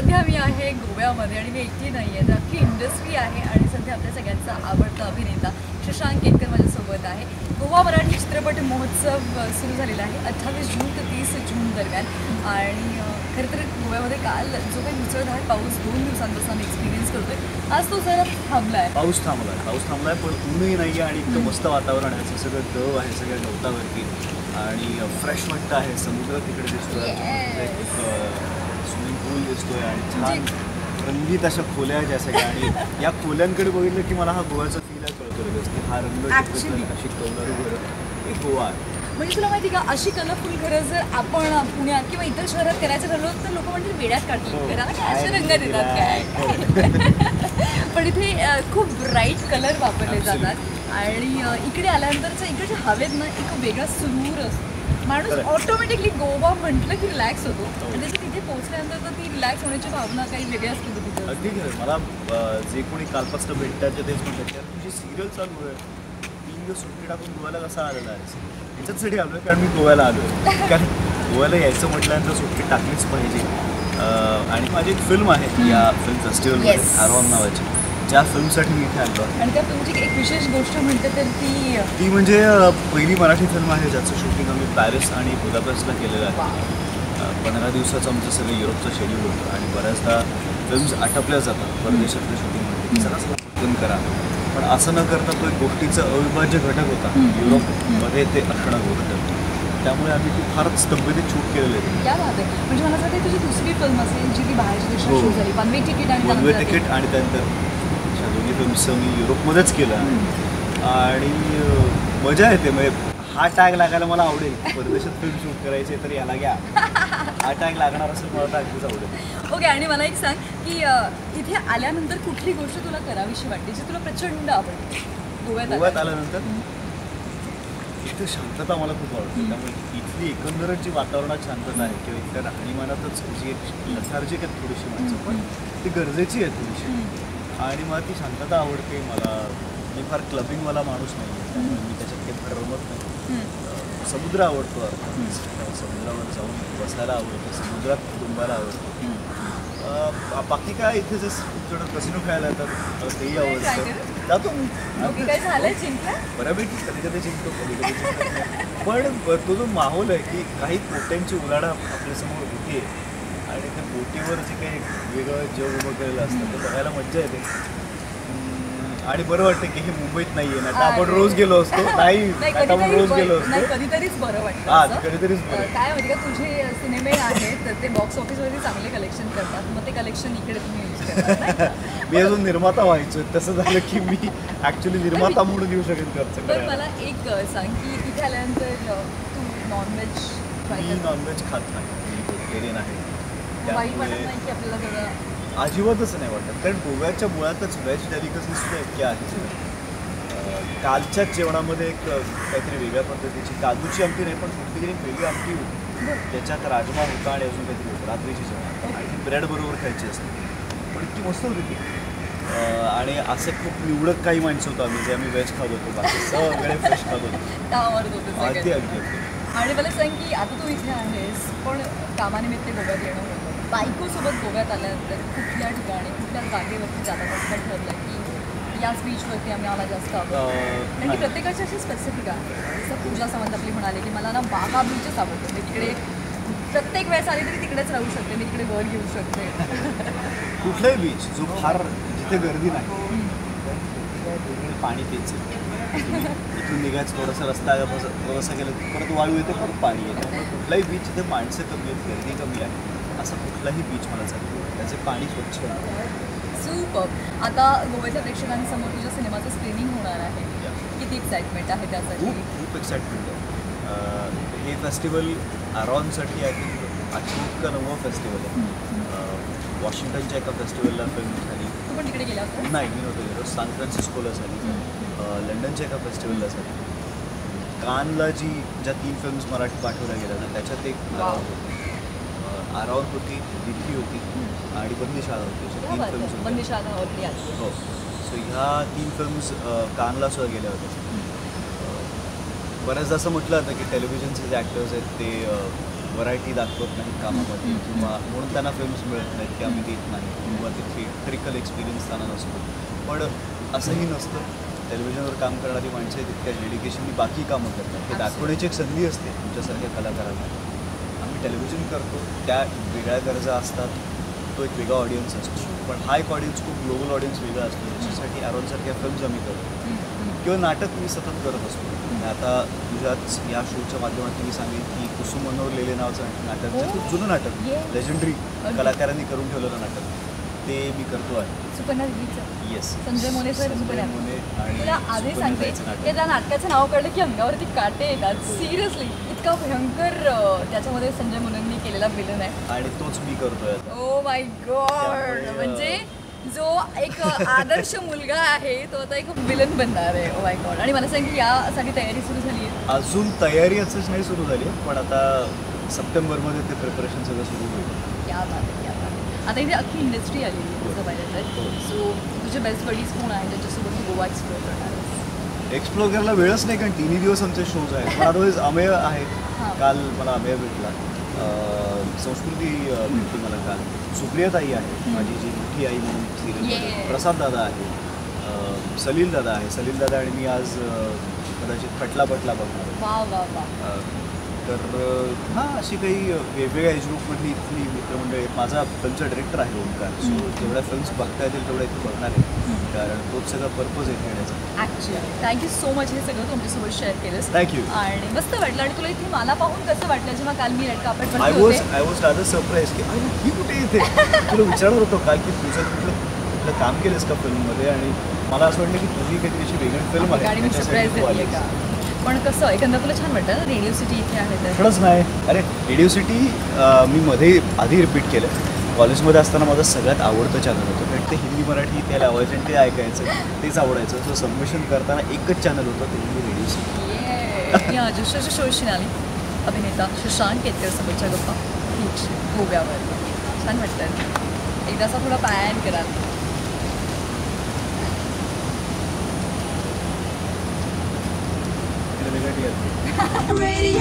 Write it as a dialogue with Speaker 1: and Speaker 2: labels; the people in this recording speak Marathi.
Speaker 1: सध्या मी आहे गोव्यामध्ये आणि मी एकटी नाही आहे. तर अख्खी इंडस्ट्री आहे आणि सध्या आपल्या सगळ्यांचा आवडता अभिनेता शशांक केतकर माझ्यासोबत आहे. गोवा मराठी चित्रपट महोत्सव सुरू झालेला आहे अठ्ठावीस जून ते तीस जून दरम्यान. आणि खरं तर गोव्यामध्ये काल जो काही मुसळधार पाऊस दोन दिवसांपासून आम्ही एक्सपिरियन्स करतोय आज तो जरा थांबला आहे
Speaker 2: पाऊस थांबलाय पाऊस थांबलाय पण ऊनही नाही आहे आणि इतकं मस्त वातावरण आहे. सगळं दव आहे सगळ्या गवतावरती. आणि फ्रेश वाटतं आहे समुद्र तिकडे दिसतोय.
Speaker 1: Yes.
Speaker 2: स्विमिंग पूल दिसतोय आणि छान रंगीत अशा खोल्या आहेत या सगळ्या. आणि या खोल्यांकडे बघितलं की मला हा गोव्याचा फील आहे कळतो की हा रंग. अशी कौलारू घरं हे गोवा आहे.
Speaker 1: म्हणजे तुला माहिती का अशी कलरफुल घरं जर आपण पुण्यात किंवा इतर शहरात करायचं ठरवलं तर लोक म्हणतील वेड्यात काढतील
Speaker 2: हो.
Speaker 1: रंग देतात काय? पण इथे खूप ब्राईट कलर वापरले. जातात. आणि इकडे आल्यानंतरच्या इकडच्या हवेत ना एक वेगळा सुरूर असतो. माणूस. ऑटोमॅटिकली गोवा म्हटलं की रिलॅक्स होतो. त्याची तिथे पोहोचल्यानंतर तर ती रिलॅक्स होण्याची भावना काही वेगळी असते तिथे.
Speaker 2: अगदी खरं मला जे कोणी कालपासून भेटतात ते तेच म्हणतात यार तुझी सिरियल चालू आहे. तीन दिवस सुट्टी टाकून गोव्याला कसा आलेला आहे याच्याचसाठी आलो आहे कारण मी गोव्याला आलो आहे कारण गोव्याला यायचं म्हटल्यानंतर सुट्टी टाकलीच पाहिजे. आणि माझी एक फिल्म आहे या फिल्म फेस्टिवलमध्ये. आरॉन नावाची. ज्या फिल्मसाठी मी इथे आलो
Speaker 1: आणि त्या तुमची एक विशेष गोष्ट म्हणते तर ती
Speaker 2: ती म्हणजे पहिली मराठी फिल्म आहे ज्याचं शूटिंग आम्ही पॅरिस आणि बुदापेस्टला केलेलं आहे. पंधरा दिवसाचं आमचं सगळं युरोपचं शेड्यूल होतं आणि बऱ्याचदा फिल्म्स आटपल्या जातात परदेशातल्या शूटिंगमध्ये जरा पटकन करा. पण असं न करता तो एक गोष्टीचा अविभाज्य घटक होता. युरोपमध्ये ते असणं गोष्ट त्यामुळे आम्ही ती फारच तब्येतीत शूट केलेली आहे.
Speaker 1: क्या बात आहे म्हणजे मला असं तुझी दुसरी फिल्म असेल जी की बाहेरच्या देशात
Speaker 2: हो.
Speaker 1: शूट झाली तिकीट आणि
Speaker 2: तिकीट आणि त्यानंतर अशा दोन्ही फिल्म्सचं मी युरोपमध्येच केलं. आणि मजा येते. म्हणजे हा टॅग लागायला मला आवडेल. परदेशात फिल्म शूट करायची तर याला घ्या. हा टॅग लागणार असेल मला अगदीच आवडेल.
Speaker 1: ओके आणि मला एक सांग की इथे आल्यानंतर कुठली गोष्ट तुला करावीशी वाटते जी तुला प्रचंड आवडते? गोव्यात आल्यानंतर.
Speaker 2: इथं शांतता मला खूप आवडते. त्यामुळे इथली एकंदरच जी वातावरणात शांतता आहे किंवा इथल्या राहणीमानातच जी एक लथार्जिक आहेत थोडीशी माणसं पण ती गरजेची आहे थोडीशी. आणि मला ती शांतता आवडते. मला मी फार क्लबिंगवाला माणूस नाही मी त्याच्यात काही फार रमत नाही. समुद्र आवडतो समुद्रावर जाऊन बसायला आवडतं समुद्रात तुंबायला आवडतं. बाकी काय इथे जे थोडं कसिनो खेळायला येतात मला तेही आवडतं? जातो. मी. बऱ्यापैकी कधी कधी जिंकतो कधी कधी जिंकत. पण तो जो माहोल आहे की काही पोट्यांची उलाढा आपल्यासमोर होते बोटीवर जे काही वेगळं जग उभं केलेलं असतं ते बघायला मज्जा येते आणि बरं वाटतं की हे मुंबईत नाही आहे ना आपण. रोज गेलो असतो नाही आपण रोज गेलो असतो
Speaker 1: कधीतरीच बरं वाटतं
Speaker 2: हा. कधीतरीच बरं.
Speaker 1: काय माहिती का तुझे सिनेमे आहेत तर ते बॉक्स ऑफिसवरती चांगले कलेक्शन करतात मग ते कलेक्शन इकडे तुम्ही?
Speaker 2: मी अजून निर्माता व्हायचो तसं झालं की मी ऍक्च्युली निर्माता म्हणून येऊ शकेन खर्च
Speaker 1: पण मला एक सांग की इथे आल्यानंतर तू नॉनव्हेज
Speaker 2: मी नॉनव्हेज खात नाही व्हेजिटेरियन आहे त्यामुळे अजिबातच नाही वाटत. कारण गोव्याच्या मुळातच व्हेज डेलिकसी सुद्धा इतक्या आहेत. कालच्याच जेवणामध्ये एक काहीतरी वेगळ्या पद्धतीची काजूची आमटी नाही पण कुठली तरी एक वेगळी आमटी होती त्याच्यात राजमा होता आणि अजून काहीतरी होतं. रात्रीची जेवण. आणि ती ब्रेड बरोबर खायची असते. पण इतकी मस्त होती ती. आणि असे खूप निवडक काही माणसं होतो आम्ही जे आम्ही व्हेज खात होतो. बाकी सगळे फ्रेश खात होतो. अगदी. अगदी.
Speaker 1: आणि मला सांग की आता तू इथे आहेस पण कामानिमित्त गोव्यात येणं बायकोसोबत गोव्यात आल्यानंतर कुठल्या ठिकाणी कुठल्या जागेवरती जाता असं ठरलं की याच बीचवरती आम्ही आम्हाला जास्त आवडतं.
Speaker 2: अं,
Speaker 1: कारण की
Speaker 2: नाही.
Speaker 1: प्रत्येकाची अशी स्पेसिफिक आहे. जसं पूजा सावंत आपली म्हणाले की मला ना बागा बीचच आवडतं मी तिकडे प्रत्येक वेळेस आली तरी तिकडेच राहू शकते मी तिकडे वर घेऊ शकते.
Speaker 2: कुठलाही बीच जो फार जिथे गर्दी नाही. पाणी तेच. इथून निघायचं थोडासा रस्ता थोडासा गेलं परत वाळू येते परत पाणी येते. कुठलाही बीच जिथे माणसं कमी आहेत गर्दी कमी आहे. असा कुठलाही बीच मला चालतो त्याचे पाणी स्वच्छ.
Speaker 1: सुपर आता गोव्याच्या प्रेक्षकांसमोर तुझ्या सिनेमाचं स्क्रीनिंग होणार आहे. किती एक्साइटमेंट आहे त्यासाठी?
Speaker 2: खूप खूप एक्साइटमेंट आहे. हे फेस्टिवल आरॉनसाठी आय थिंक आठवं का नववं फेस्टिवल आहे वॉशिंग्टनच्या एका फेस्टिवलला फिल्म झाली.
Speaker 1: तू पण तिकडे गेला
Speaker 2: नाही मी नव्हतो गेलो. सॅन फ्रान्सिस्कोला झाली. लंडनच्या एका फेस्टिवलला झाली. कानला जी ज्या तीन फिल्म्स मराठी पाठवल्या गेल्या ना त्याच्यात एक आरावत होती दिप्ती होती आणि बंदीशाळा होती. अशा तीन फिल्म्स होत्या.
Speaker 1: बंदिशाला होती
Speaker 2: हो. सो ह्या तीन फिल्म्स कानला सुद्धा गेल्या होत्या. अं, बऱ्याचदा असं म्हटलं जातं की टेलिव्हिजनचे जे ॲक्टर्स आहेत ते व्हरायटी दाखवत नाही कामामध्ये किंवा म्हणून त्यांना फिल्म्स मिळत नाहीत की आम्ही देत नाही किंवा ते थिएट्रिकल एक्सपिरियन्स त्यांना नसतो. पण असंही नसतं. टेलिव्हिजनवर काम करणारी माणसं तितक्या डेडिकेशननी बाकी कामं करतात. ते दाखवण्याची एक संधी असते तुमच्यासारख्या कलाकारांना. आम्ही टेलिव्हिजन करतो त्या वेगळ्या गरजा असतात तो एक वेगळा ऑडियन्स असतो पण हा एक ऑडियन्स खूप ग्लोबल ऑडियन्स वेगळा असतो त्याच्यासाठी ॲरोनसारख्या फिल्म्स आम्ही करतो किंवा नाटक मी सतत करत असतो आता तुझ्याच या शोच्या माध्यमातून मी सांगेन की कुसुम मनोहर लेले नावाचं नाटक. खूप जुनं नाटक. लेजंडरी. कलाकारांनी करून ठेवलेलं नाटक ते मी करतो आहे.
Speaker 1: सुकन्या दिदीचं
Speaker 2: येस
Speaker 1: संजय मोने सर
Speaker 2: आणि
Speaker 1: तुला आधी सांगते. की त्या नाटकाचं नाव कळलं की अंगावरती काटे येतात. सिरियसली इतका भयंकर त्याच्यामध्ये संजय मुनंनी केलेला विलन आहे.
Speaker 2: आणि तोच मी करतोय आता.
Speaker 1: ओ माय गॉड म्हणजे जो एक आदर्श मुलगा आहे तो आता एक विलन बनणार आहे. ओ माय गॉड आणि मला सांग की यासाठी तयारी सुरू झाली आहे.
Speaker 2: अजून तयारी असंच नाही सुरू झाली पण आता सप्टेंबरमध्ये ते प्रिपरेशन सगळं सुरू होईल.
Speaker 1: क्या बात आहे क्या बात आहे आता इथे अख्खी इंडस्ट्री तसं पाहिजे तर. सो तुझे बेस्ट बडीज कोण आहे ज्याच्यासोबत तू गोवा एक्सप्लोर करणार आहेस?
Speaker 2: एक्सप्लोर करायला वेळच नाही कारण तिन्ही दिवस आमचे शोज आहेत. पण अदरवाईज अमेय आहे. काल मला अमेय भेटला. संस्कृती भेटली मला काल. सुप्रियाताई आहे. माझी जी मोठी आई म्हणून सिरियल. प्रसाद दादा आहे. सलील दादा आहे. सलील दादा आणि मी आज कदाचित खटला पटला बघणार तर हां अशी काही वेगवेगळ्या एज ग्रुपमधली इथली मित्रमंडळी. माझा फिल्मचा डिरेक्टर आहे ओंकार. सो जेवढ्या फिल्म्स बघता येतील तेवढ्या इथे बघणार आहे. कारण तोच सगळा पर्पज आहे खेळण्याचा.
Speaker 1: थँक्यू सो मच हे सगळं तुमच्यासोबत शेअर केलंस.
Speaker 2: थँक्यू
Speaker 1: आणि मस्त वाटलं आणि तुला इथे मला पाहून कसं वाटलं जेव्हा काल मी red carpet
Speaker 2: I was I was rather surprise की अरे ही कुठे येते तुला विचारत होतो काल की तुझं कुठलं कुठलं काम केलंस का फिल्ममध्ये आणि मला असं वाटलं की तुझी काहीतरी अशी वेगळी फिल्म आहे.
Speaker 1: पण कसं एकंदर तुला छान वाटतं रेडिओ सिटी इथे आहे तर.
Speaker 2: खरंच नाही. अरे रेडिओ सिटी मी मध्ये आधी रिपीट केलं. कॉलेजमध्ये असताना माझं सगळ्यात आवडतं चॅनल होतं. कारण ते हिंदी मराठी ते लावायचं आणि ते ऐकायचं तेच आवडायचं. सो संभाषण करताना एकच चॅनल होतं ते म्हणजे रेडिओ सिटी
Speaker 1: या दुसऱ्याच्या शोशी आली अभिनेता शशांक केतकर सोबतच्या गप्पा. गोव्यावर छान वाटतं एकदा असा थोडा पॅन करा.
Speaker 3: వెలుగడియద్దు